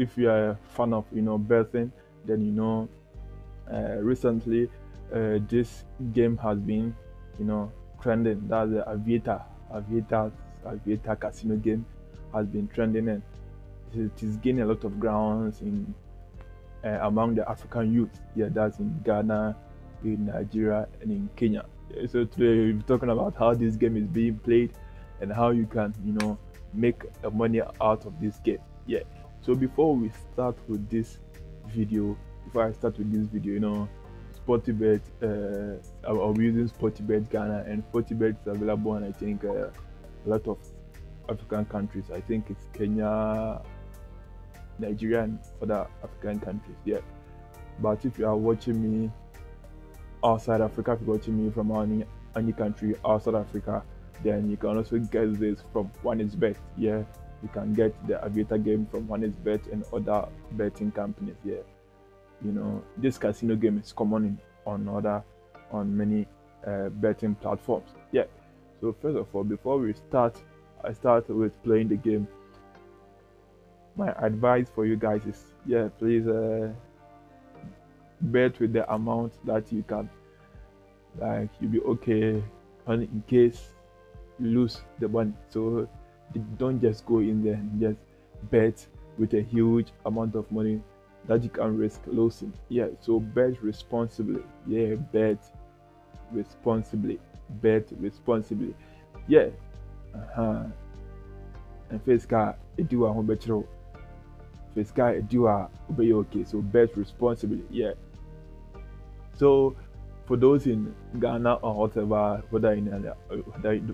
If you are a fan of you know betting, then you know uh, recently uh, this game has been you know trending. That's the Aviator, Aviator, Aviator casino game has been trending and it is gaining a lot of grounds in uh, among the African youth. Yeah, that's in Ghana, in Nigeria, and in Kenya. So today we're talking about how this game is being played and how you can, you know, make money out of this game. Yeah. So before we start with this video, before I start with this video, you know, Sportybet, uh, I'll be using Sportybet Ghana, and Sportybet is available in I think uh, a lot of African countries. I think it's Kenya, Nigeria, and other African countries. Yeah. But if you are watching me outside Africa, if you're watching me from any any country outside Africa, then you can also get this from 1xBet. Yeah, you can get the Aviator game from 1xBet and other betting companies. Yeah, you know this casino game is common on other on many uh, betting platforms. Yeah. So first of all, before we start, I start with playing the game. My advice for you guys is yeah, please uh, bet with the amount that you can. Like you'll be okay, and in case you lose the money. So don't just go in there and just bet with a huge amount of money that you can risk losing. Yeah, so bet responsibly. Yeah, bet responsibly. Bet responsibly. Yeah. Uh-huh. And face car, it do a home Face car, do a obey okay. So bet responsibly. Yeah. So for those in Ghana or whatever, whether in uh,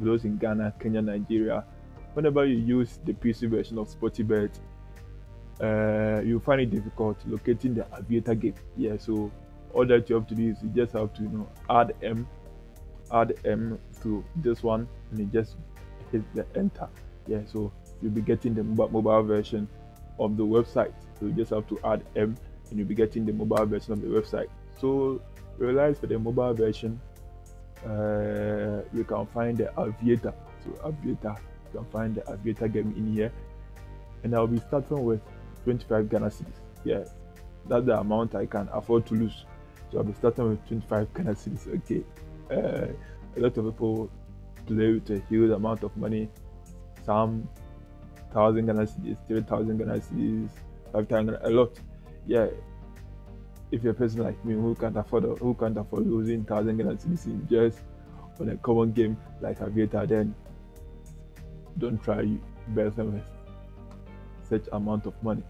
those in Ghana, Kenya, Nigeria, whenever you use the PC version of Sportybet, uh, you find it difficult locating the Aviator gate. Yeah, so all that you have to do is you just have to you know add M, add M to this one, and you just hit the enter. Yeah, so you'll be getting the mobile version of the website. So you just have to add M, and you'll be getting the mobile version of the website. So realize for the mobile version, uh, you can find the Aviator. So Aviator, you can find the Aviator game in here. And I'll be starting with 25 Ghana cedis. Yeah, that's the amount I can afford to lose. So I'll be starting with 25 Ghana cedis. Okay. Uh, a lot of people play with a huge amount of money. Some thousand Ghana cedis, 3,000 Ghana cedis, 5,000 a lot. Yeah, if you're a person like me who can't afford who can't afford losing thousand Ghana in just on a common game like Aviator, then don't try bet with such amount of money.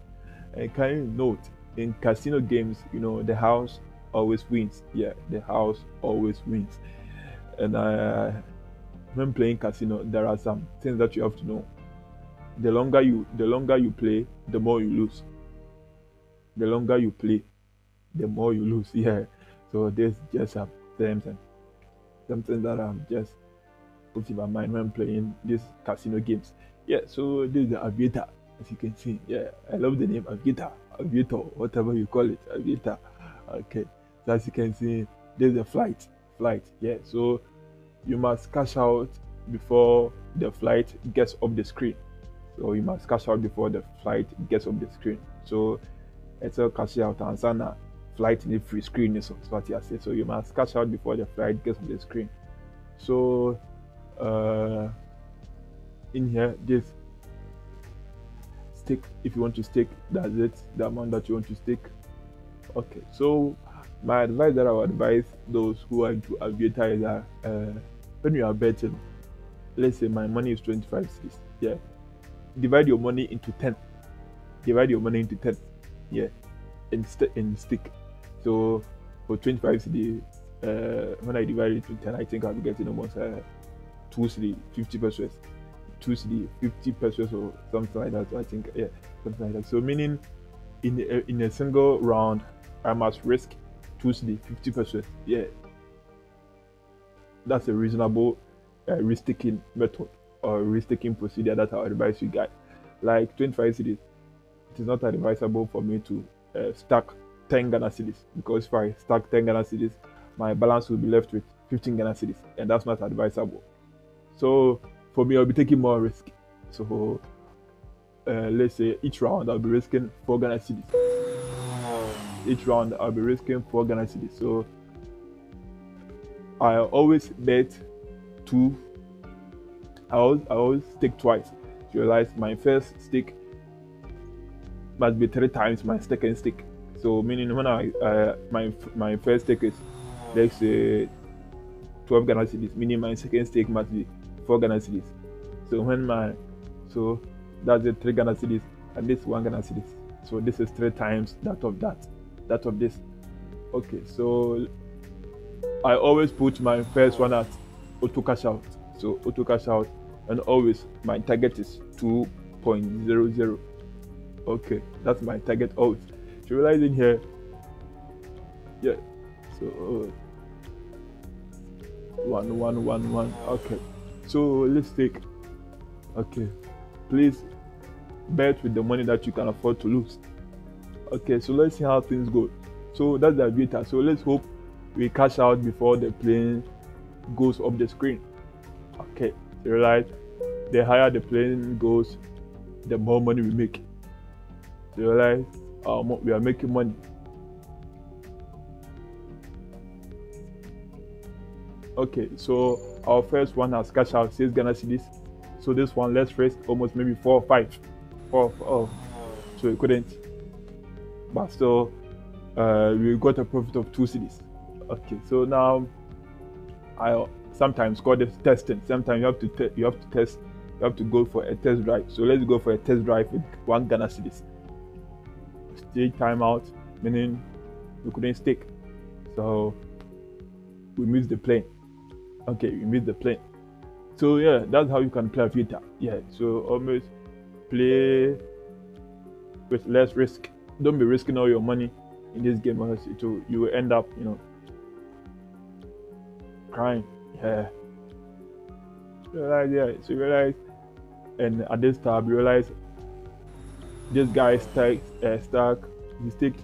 And can you note in casino games, you know, the house always wins. Yeah, the house always wins. And uh, when playing casino, there are some things that you have to know. The longer you the longer you play, the more you lose. The longer you play, the more you lose. Yeah. So there's just some terms and something that I'm just put in my mind when playing these casino games. Yeah, so this is the Aviator, as you can see. Yeah, I love the name Aviator, Aviator, whatever you call it, Aviator. Okay, so as you can see, there's a flight, flight. Yeah, so you must cash out before the flight gets off the screen. So you must cash out before the flight gets off the screen. So it's a cash out and sana flight in the free screen is what you say. So you must cash out before the flight gets on the screen. So uh, in here, this stake. If you want to stake, that's it. The amount that you want to stake. Okay. So my advice that I would advise those who are into aviator is that uh, when you are betting, let's say my money is 25 cedis. Yeah. Divide your money into 10. Divide your money into 10. Yeah. And, and stick. So for 25 cedi, uh, when I divide it to 10, I think I'll be getting almost uh, 2 cedi, 50 pesos, 2 cedi, 50 pesos or something like that. I think, yeah, something like that. So meaning in a, in a single round, I must risk 2 cedi, 50 pesos. Yeah. That's a reasonable uh, risk taking method or risk taking procedure that I advise you guys. Like 25 cedis, it is not advisable for me to uh, stack 10 Ghana cedis because if I stack 10 Ghana cedis, my balance will be left with 15 Ghana cedis, and that's not advisable. So for me, I'll be taking more risk. So uh, let's say each round I'll be risking four Ghana cedis. Each round I'll be risking four Ghana cedis. So I always bet two. I always, I always stick twice. Realize my first stick must be three times my second stick. So meaning when I uh, my my first stick is let's say 12 Ghana cedis, meaning my second stick must be 4 Ghana cedis. So when my so that's the 3 Ghana cedis and this 1 Ghana cedis. So this is three times that of that, that of this. Okay, so I always put my first one at auto cash out. So auto cash out and always my target is 2.00. Okay, that's my target oh, out. Visualizing here. Yeah. So one one one one. Okay. So let's take. Okay. Please bet with the money that you can afford to lose. Okay. So let's see how things go. So that's the beta. So let's hope we cash out before the plane goes up the screen. Okay. You realize the higher the plane goes, the more money we make. You realize uh, we are making money. Okay, so our first one has cash out six Ghana cedis. So this one, let's raise almost maybe four or five. Four, oh, so we couldn't. But still, uh, we got a profit of two cedis. Okay, so now I sometimes call this testing. Sometimes you have to te- you have to test. You have to go for a test drive. So let's go for a test drive with one Ghana cedis. Stage timeout, meaning we couldn't stick. So we missed the plane. Okay, we missed the plane. So yeah, that's how you can play Vita. Yeah, so almost play with less risk. Don't be risking all your money in this game, or it will, you will end up, you know, crying. Yeah. Realize, yeah. So you realize, and at this time, you realize this guy stack, uh, he staked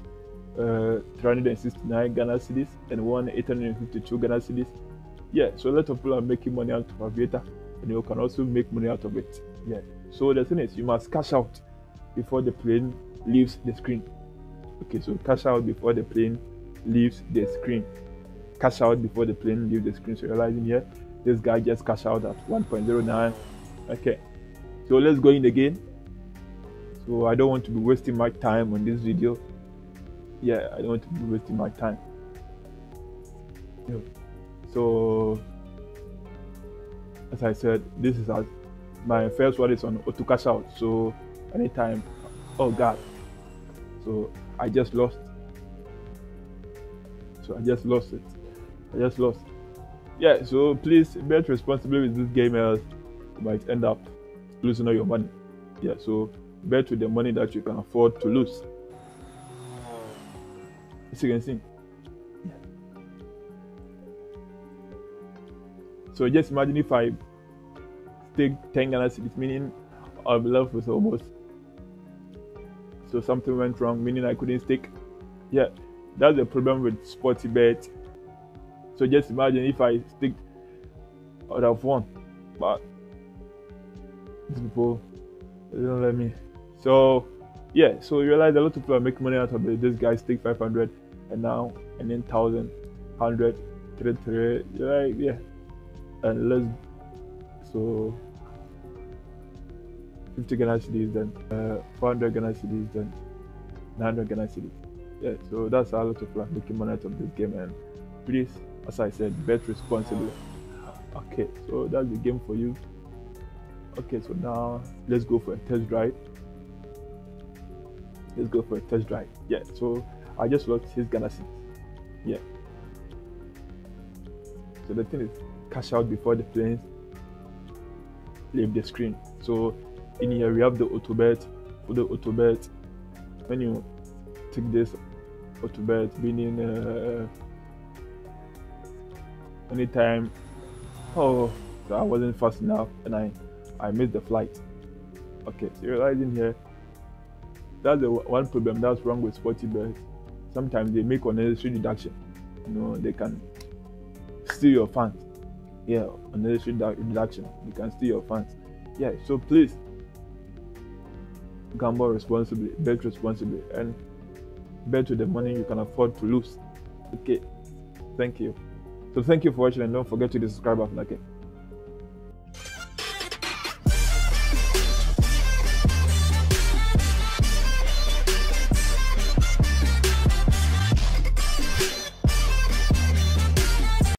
uh, 369 Ghana cedis and won 852 Ghana cedis yeah so a lot of people are making money out of aviator and you can also make money out of it. Yeah. So the thing is you must cash out before the plane leaves the screen. Okay so cash out before the plane leaves the screen. Cash out before the plane leaves the screen. So realizing here this guy just cash out at 1.09 okay. So let's go in again. So i don't want to be wasting my time on this video. Yeah i don't want to be wasting my time. Yeah. So, as I said, this is as my first one is on auto cash out. So, anytime, oh God, so I just lost. So I just lost it. I just lost. Yeah. So please bet responsibly with this game, else you might end up losing all your money. Yeah. So bet with the money that you can afford to lose. As you can So just imagine if I take 10 Ghana cedis, meaning I'll left with almost. So something went wrong, meaning I couldn't stick. Yeah, that's the problem with Sportybet. So just imagine if I stick, I would have won. But these people, they don't let me. So yeah, so you realize a lot of people are making money out of it. This guy stick 500 and now and then 1000, 100, 3, 3. You're like, yeah and let's so 50 Ghana cedis then. Uh, 400 Ghana cedis then. 900 Ghana cedis yeah so that's a lot of are making money out of this game and please as I said bet responsibly. Okay so that's the game for you. Okay so now let's go for a test drive. Let's go for a test drive. Yeah so I just lost his Ghana cedis yeah so the thing is cash out before the planes leave the screen. So in here we have the auto bet. For the auto bet, when you take this auto bet, meaning uh, anytime, oh, so I wasn't fast enough and I I missed the flight. Okay, so realizing here, that's the one problem that's wrong with Sportybets. Sometimes they make unnecessary deduction. You know, they can steal your funds yeah, unnecessary reduction. You can steal your funds. Yeah, so please gamble responsibly, bet responsibly, and bet with the money you can afford to lose. Okay, thank you. So thank you for watching, and don't forget to subscribe button. Okay.